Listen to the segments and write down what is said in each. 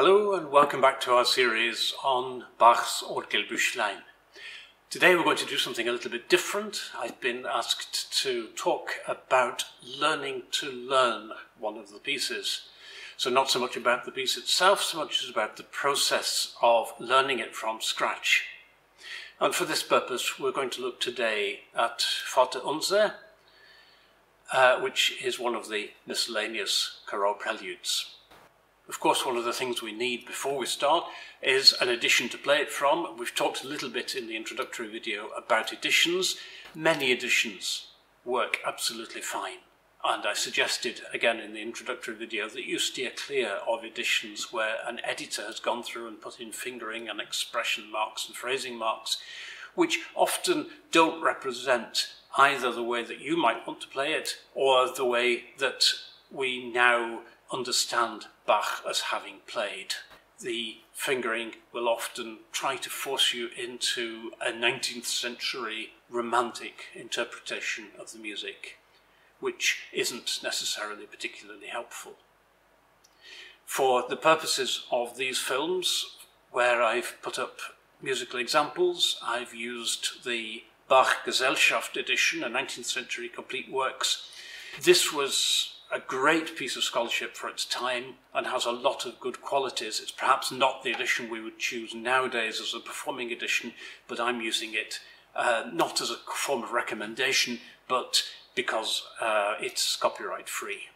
Hello and welcome back to our series on Bach's Orgelbüchlein. Today we're going to do something a little bit different. I've been asked to talk about learning to learn one of the pieces. So not so much about the piece itself, so much as about the process of learning it from scratch. And for this purpose, we're going to look today at Vater Unser, uh, which is one of the miscellaneous chorale preludes. Of course, one of the things we need before we start is an edition to play it from. We've talked a little bit in the introductory video about editions. Many editions work absolutely fine. And I suggested again in the introductory video that you steer clear of editions where an editor has gone through and put in fingering and expression marks and phrasing marks, which often don't represent either the way that you might want to play it or the way that we now understand Bach as having played. The fingering will often try to force you into a 19th century romantic interpretation of the music, which isn't necessarily particularly helpful. For the purposes of these films, where I've put up musical examples, I've used the Bach Gesellschaft edition, a 19th century complete works. This was a great piece of scholarship for its time and has a lot of good qualities. It's perhaps not the edition we would choose nowadays as a performing edition, but I'm using it uh, not as a form of recommendation, but because uh, it's copyright free.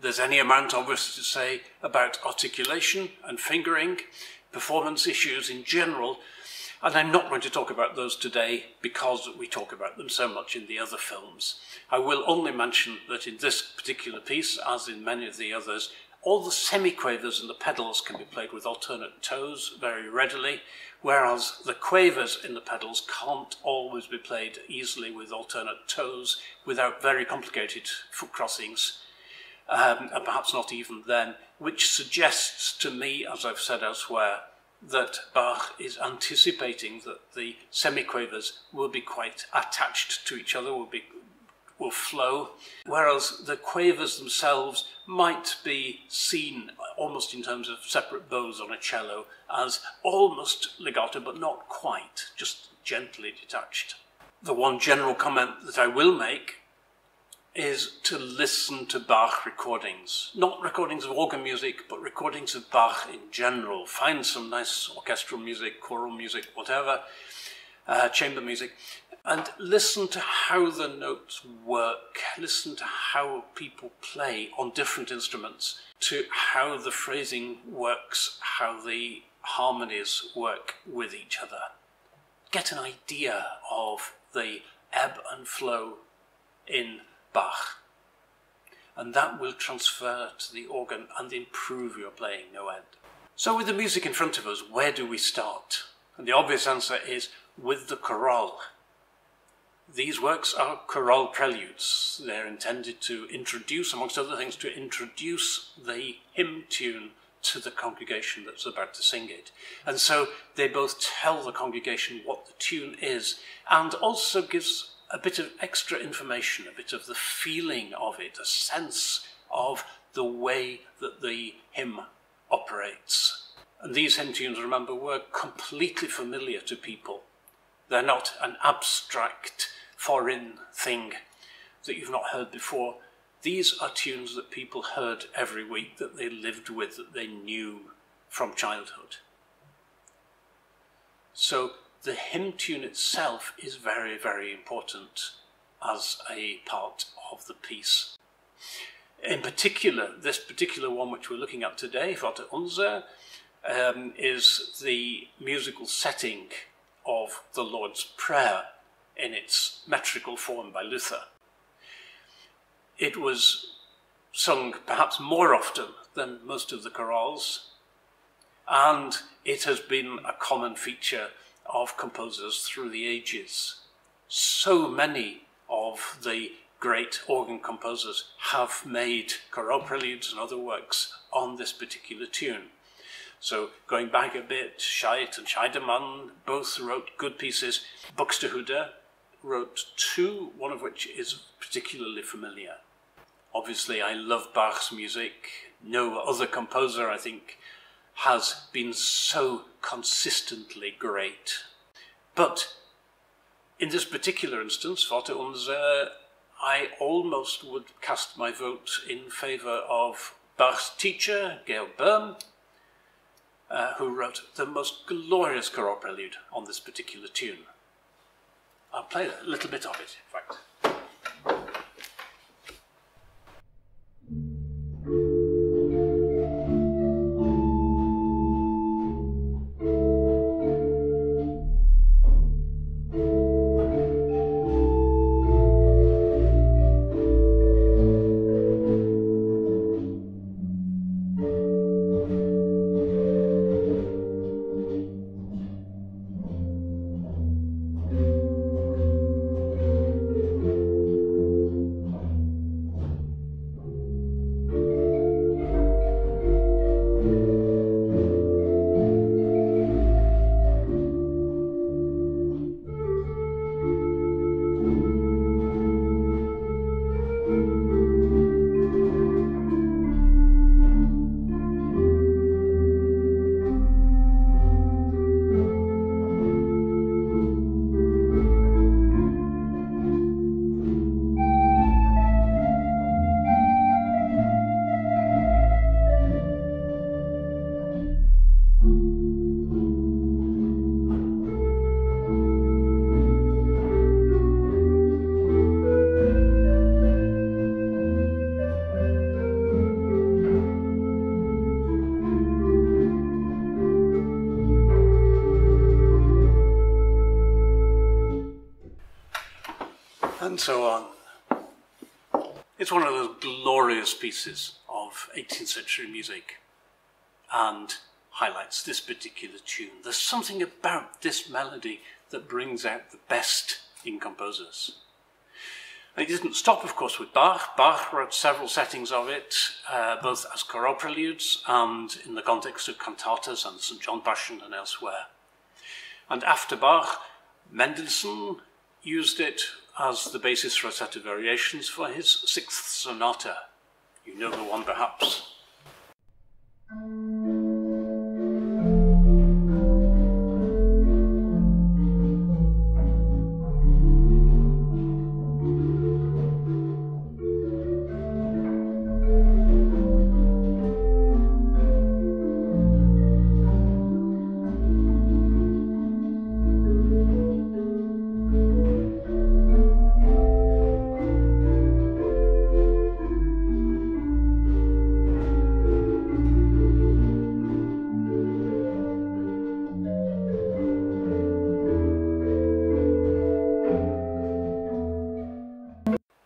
There's any amount, obviously, to say about articulation and fingering, performance issues in general, and I'm not going to talk about those today because we talk about them so much in the other films. I will only mention that in this particular piece, as in many of the others, all the semiquavers and the pedals can be played with alternate toes very readily, whereas the quavers in the pedals can't always be played easily with alternate toes without very complicated foot crossings, um, and perhaps not even then, which suggests to me, as I've said elsewhere, that Bach is anticipating that the semiquavers will be quite attached to each other, will be will flow, whereas the quavers themselves might be seen almost in terms of separate bows on a cello as almost legato, but not quite, just gently detached. The one general comment that I will make is to listen to Bach recordings. Not recordings of organ music, but recordings of Bach in general. Find some nice orchestral music, choral music, whatever, uh, chamber music, and listen to how the notes work. Listen to how people play on different instruments, to how the phrasing works, how the harmonies work with each other. Get an idea of the ebb and flow in Bach. And that will transfer to the organ and improve your playing no end. So with the music in front of us, where do we start? And the obvious answer is with the chorale. These works are chorale preludes. They're intended to introduce, amongst other things, to introduce the hymn tune to the congregation that's about to sing it. And so they both tell the congregation what the tune is and also gives a bit of extra information, a bit of the feeling of it, a sense of the way that the hymn operates. And these hymn tunes, remember, were completely familiar to people. They're not an abstract, foreign thing that you've not heard before. These are tunes that people heard every week, that they lived with, that they knew from childhood. So the hymn tune itself is very, very important as a part of the piece. In particular, this particular one which we're looking at today, Vater Unser, um, is the musical setting of the Lord's Prayer in its metrical form by Luther. It was sung perhaps more often than most of the chorales, and it has been a common feature of composers through the ages. So many of the great organ composers have made chorale preludes and other works on this particular tune. So going back a bit, Scheidt and Scheidemann both wrote good pieces. Buxtehude wrote two, one of which is particularly familiar. Obviously, I love Bach's music. No other composer, I think, has been so consistently great. But in this particular instance, Vater Unser, I almost would cast my vote in favour of Bach's teacher, Georg Böhm, uh, who wrote the most glorious chorale prelude on this particular tune. I'll play a little bit of it, in fact. Pieces of 18th century music and highlights this particular tune. There's something about this melody that brings out the best in composers. And it didn't stop, of course, with Bach. Bach wrote several settings of it, uh, both as chorale preludes and in the context of cantatas and St. John Passion and elsewhere. And after Bach, Mendelssohn used it as the basis for a set of variations for his sixth sonata. You know the one perhaps.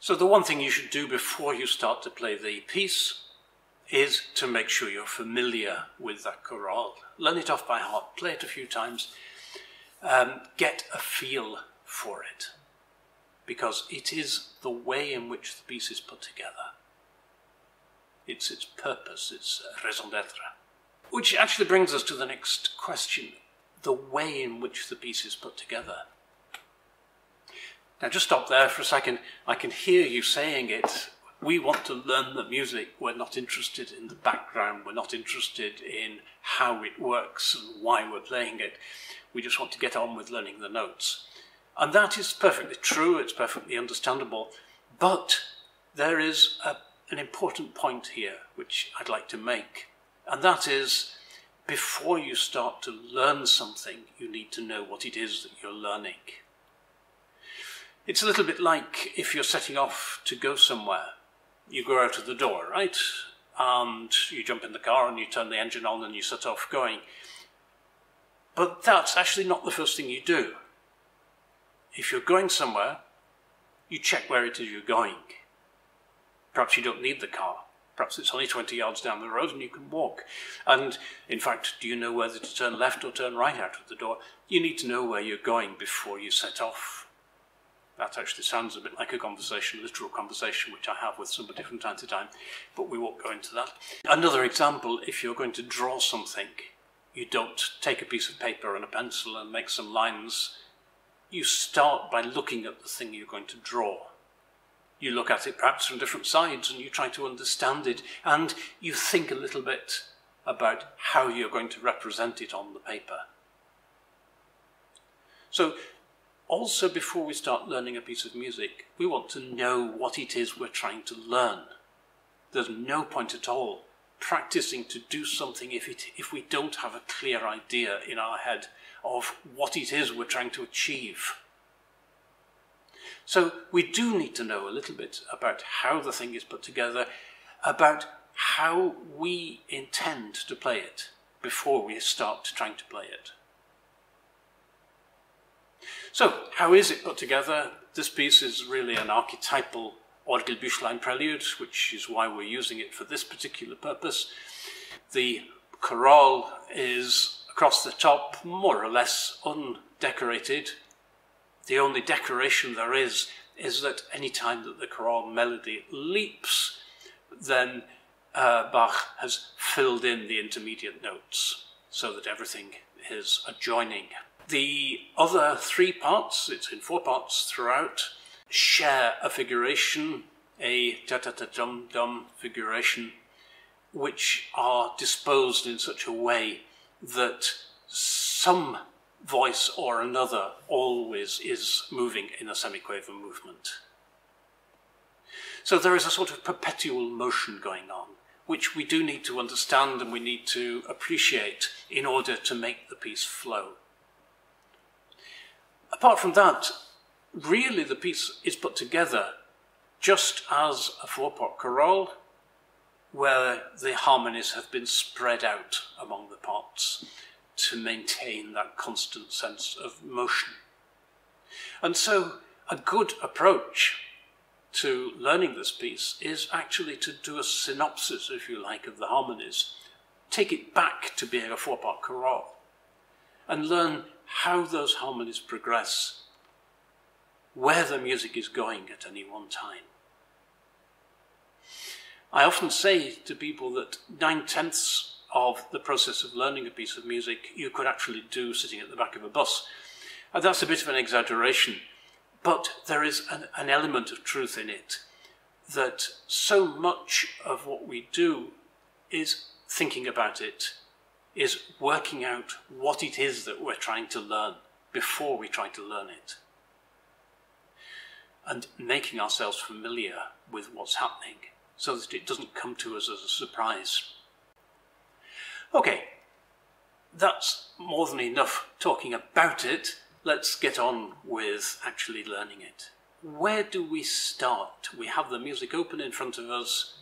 So the one thing you should do before you start to play the piece is to make sure you're familiar with that chorale. Learn it off by heart, play it a few times, um, get a feel for it, because it is the way in which the piece is put together. It's its purpose, its raison d'etre. Which actually brings us to the next question, the way in which the piece is put together. Now just stop there for a second. I can hear you saying it. We want to learn the music. We're not interested in the background. We're not interested in how it works and why we're playing it. We just want to get on with learning the notes. And that is perfectly true. It's perfectly understandable. But there is a, an important point here which I'd like to make. And that is, before you start to learn something, you need to know what it is that you're learning. It's a little bit like if you're setting off to go somewhere. You go out of the door, right? And you jump in the car and you turn the engine on and you set off going. But that's actually not the first thing you do. If you're going somewhere, you check where it is you're going. Perhaps you don't need the car. Perhaps it's only 20 yards down the road and you can walk. And in fact, do you know whether to turn left or turn right out of the door? You need to know where you're going before you set off that actually sounds a bit like a conversation, a literal conversation, which I have with somebody from time to time, but we won't go into that. Another example, if you're going to draw something, you don't take a piece of paper and a pencil and make some lines. You start by looking at the thing you're going to draw. You look at it perhaps from different sides and you try to understand it and you think a little bit about how you're going to represent it on the paper. So, also before we start learning a piece of music, we want to know what it is we're trying to learn. There's no point at all practicing to do something if, it, if we don't have a clear idea in our head of what it is we're trying to achieve. So we do need to know a little bit about how the thing is put together, about how we intend to play it before we start trying to play it. So, how is it put together? This piece is really an archetypal Orgelbüchlein prelude, which is why we're using it for this particular purpose. The chorale is across the top, more or less undecorated. The only decoration there is is that any time that the chorale melody leaps, then uh, Bach has filled in the intermediate notes so that everything is adjoining. The other three parts, it's in four parts throughout, share a figuration, a ta-ta-ta-dum-dum figuration, which are disposed in such a way that some voice or another always is moving in a semiquaver movement. So there is a sort of perpetual motion going on, which we do need to understand and we need to appreciate in order to make the piece flow. Apart from that, really the piece is put together just as a four-part chorale, where the harmonies have been spread out among the parts to maintain that constant sense of motion. And so a good approach to learning this piece is actually to do a synopsis, if you like, of the harmonies, take it back to being a four-part chorale, and learn how those harmonies progress, where the music is going at any one time. I often say to people that nine tenths of the process of learning a piece of music you could actually do sitting at the back of a bus. And that's a bit of an exaggeration, but there is an, an element of truth in it that so much of what we do is thinking about it, is working out what it is that we're trying to learn before we try to learn it. And making ourselves familiar with what's happening so that it doesn't come to us as a surprise. Okay, that's more than enough talking about it. Let's get on with actually learning it. Where do we start? We have the music open in front of us.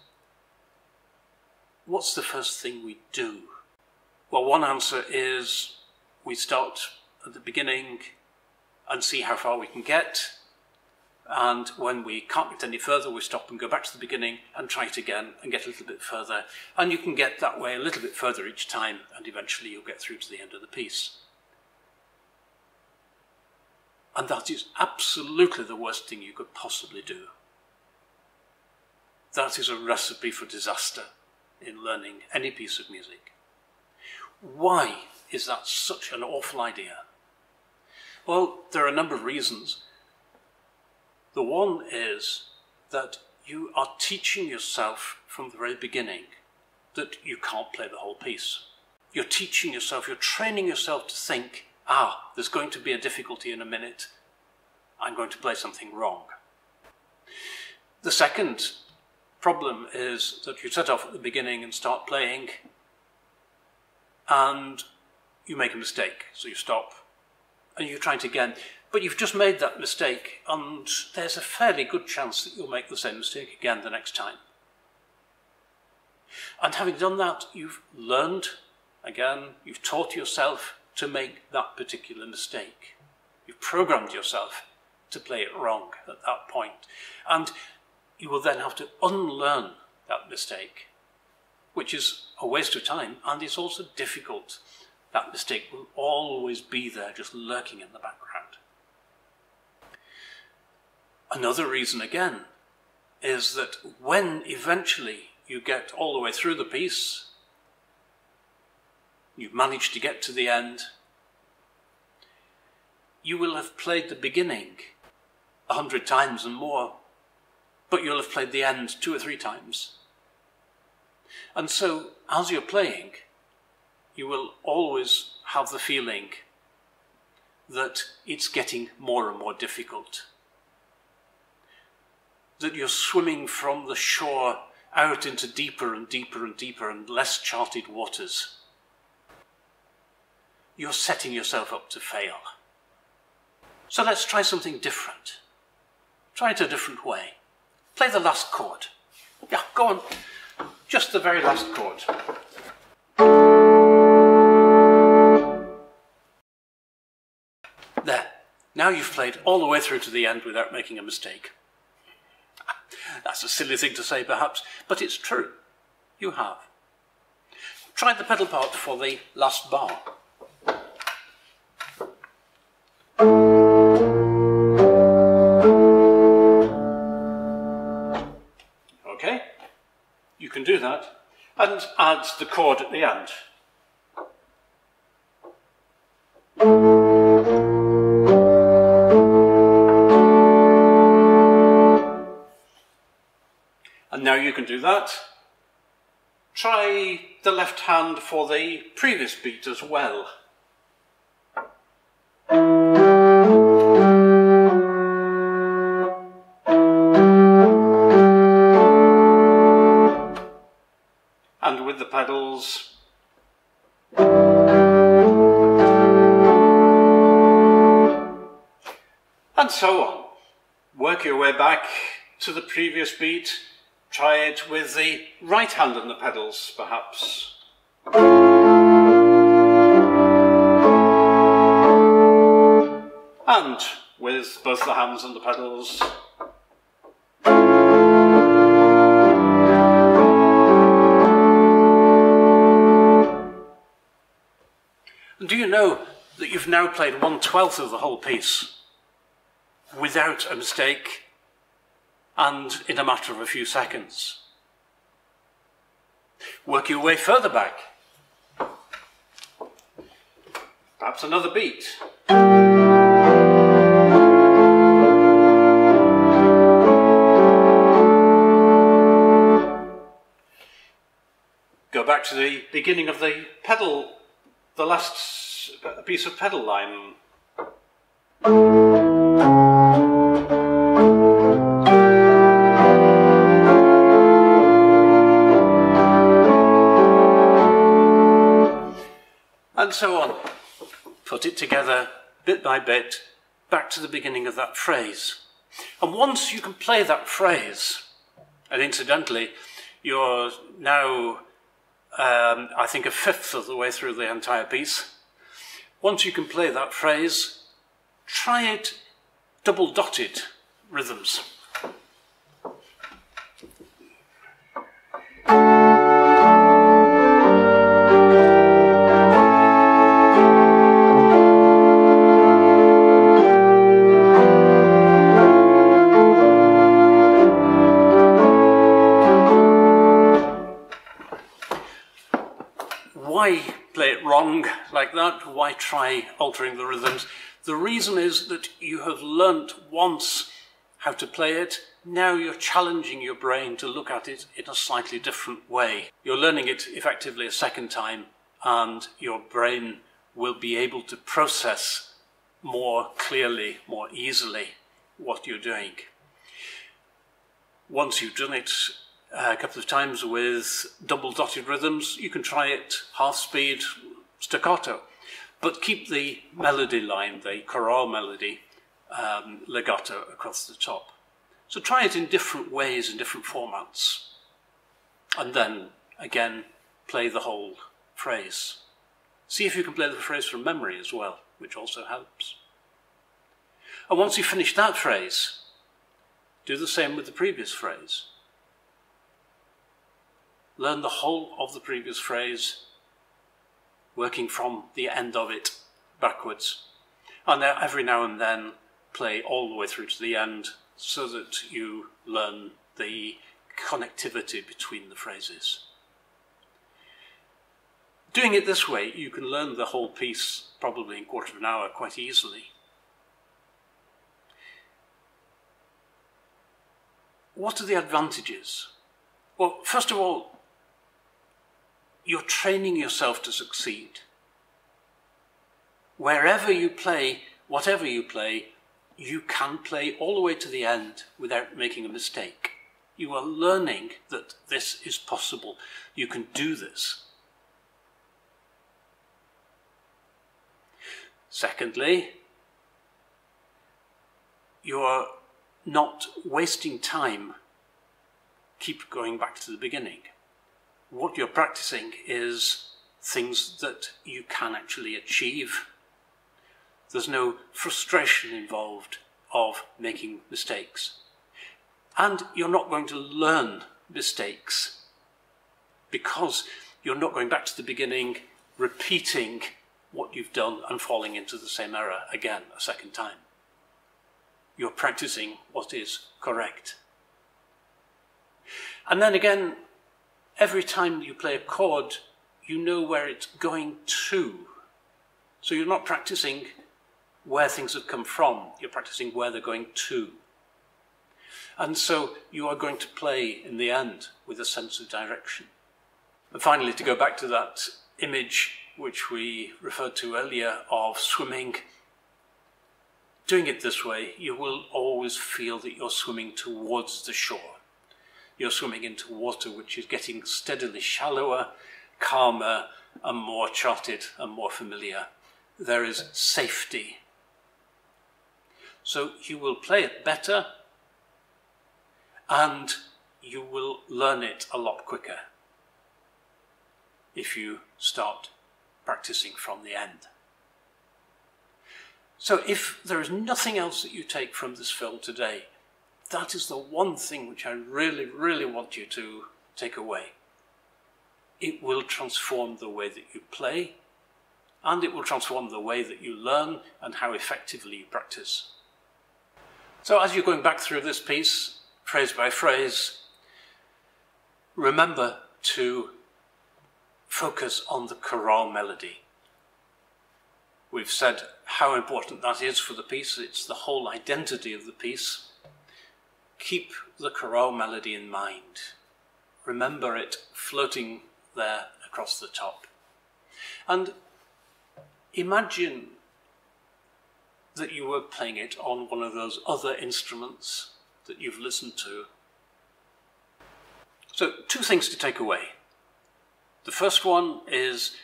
What's the first thing we do? Well, one answer is we start at the beginning and see how far we can get. And when we can't get any further, we stop and go back to the beginning and try it again and get a little bit further. And you can get that way a little bit further each time, and eventually you'll get through to the end of the piece. And that is absolutely the worst thing you could possibly do. That is a recipe for disaster in learning any piece of music. Why is that such an awful idea? Well, there are a number of reasons. The one is that you are teaching yourself from the very beginning that you can't play the whole piece. You're teaching yourself, you're training yourself to think, ah, there's going to be a difficulty in a minute. I'm going to play something wrong. The second problem is that you set off at the beginning and start playing and you make a mistake. So you stop and you try it again. But you've just made that mistake, and there's a fairly good chance that you'll make the same mistake again the next time. And having done that, you've learned, again, you've taught yourself to make that particular mistake. You've programmed yourself to play it wrong at that point. And you will then have to unlearn that mistake, which is a waste of time and it's also difficult. That mistake will always be there, just lurking in the background. Another reason, again, is that when eventually you get all the way through the piece, you've managed to get to the end, you will have played the beginning a hundred times and more, but you'll have played the end two or three times. And so, as you're playing, you will always have the feeling that it's getting more and more difficult. That you're swimming from the shore out into deeper and deeper and deeper and less charted waters. You're setting yourself up to fail. So let's try something different. Try it a different way. Play the last chord. Yeah, go on. Just the very last chord. There. Now you've played all the way through to the end without making a mistake. That's a silly thing to say, perhaps, but it's true. You have. Try the pedal part for the last bar. And add the chord at the end. And now you can do that. Try the left hand for the previous beat as well. Pedals, and so on. Work your way back to the previous beat Try it with the right hand on the pedals, perhaps. And with both the hands on the pedals. Do you know that you've now played one twelfth of the whole piece without a mistake and in a matter of a few seconds. Work your way further back. Perhaps another beat. Go back to the beginning of the pedal, the last piece of pedal line. and so on. Put it together bit by bit back to the beginning of that phrase. And once you can play that phrase, and incidentally, you're now, um, I think, a fifth of the way through the entire piece. Once you can play that phrase, try it double dotted rhythms. Why play it wrong like that? Why try altering the rhythms? The reason is that you have learnt once how to play it. Now you're challenging your brain to look at it in a slightly different way. You're learning it effectively a second time, and your brain will be able to process more clearly, more easily what you're doing. Once you've done it a couple of times with double dotted rhythms. You can try it half speed, staccato, but keep the melody line, the chorale melody, um, legato across the top. So try it in different ways, in different formats. And then, again, play the whole phrase. See if you can play the phrase from memory as well, which also helps. And once you finish that phrase, do the same with the previous phrase learn the whole of the previous phrase, working from the end of it backwards. And every now and then play all the way through to the end so that you learn the connectivity between the phrases. Doing it this way, you can learn the whole piece probably in a quarter of an hour quite easily. What are the advantages? Well, first of all, you're training yourself to succeed. Wherever you play, whatever you play, you can play all the way to the end without making a mistake. You are learning that this is possible. You can do this. Secondly, you are not wasting time. Keep going back to the beginning. What you're practicing is things that you can actually achieve. There's no frustration involved of making mistakes. And you're not going to learn mistakes because you're not going back to the beginning, repeating what you've done and falling into the same error again a second time. You're practicing what is correct. And then again, every time you play a chord, you know where it's going to. So you're not practicing where things have come from, you're practicing where they're going to. And so you are going to play in the end with a sense of direction. And finally, to go back to that image which we referred to earlier of swimming, doing it this way, you will always feel that you're swimming towards the shore. You're swimming into water which is getting steadily shallower, calmer, and more charted and more familiar. There is safety. So you will play it better and you will learn it a lot quicker if you start practicing from the end. So if there is nothing else that you take from this film today, that is the one thing which I really, really want you to take away. It will transform the way that you play, and it will transform the way that you learn and how effectively you practice. So as you're going back through this piece, phrase by phrase, remember to focus on the chorale melody. We've said how important that is for the piece. It's the whole identity of the piece. Keep the chorale melody in mind. Remember it floating there across the top. And imagine that you were playing it on one of those other instruments that you've listened to. So, two things to take away. The first one is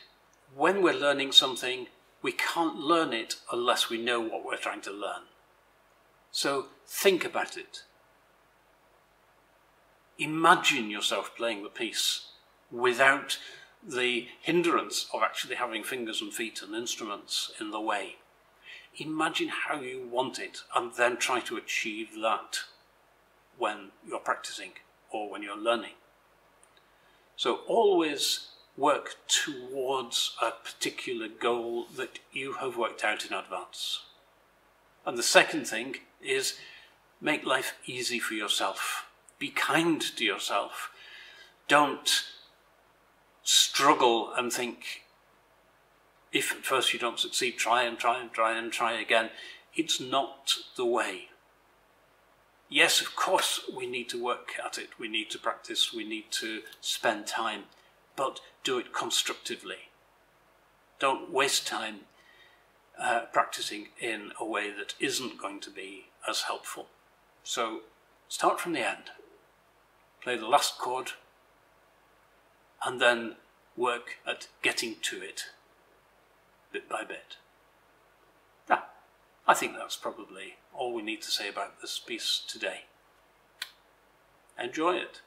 when we're learning something, we can't learn it unless we know what we're trying to learn. So, think about it. Imagine yourself playing the piece without the hindrance of actually having fingers and feet and instruments in the way. Imagine how you want it and then try to achieve that when you're practicing or when you're learning. So always work towards a particular goal that you have worked out in advance. And the second thing is make life easy for yourself. Be kind to yourself. Don't struggle and think, if at first you don't succeed, try and try and try and try again. It's not the way yes, of course, we need to work at it, we need to practice, we need to spend time, but do it constructively. Don't waste time uh, practicing in a way that isn't going to be as helpful. So start from the end, play the last chord, and then work at getting to it bit by bit. Now, I think that's probably all we need to say about this piece today. Enjoy it.